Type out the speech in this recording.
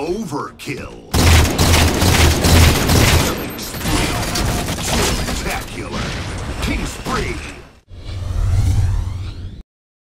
overkill. Killing spree. Spectacular. King spree.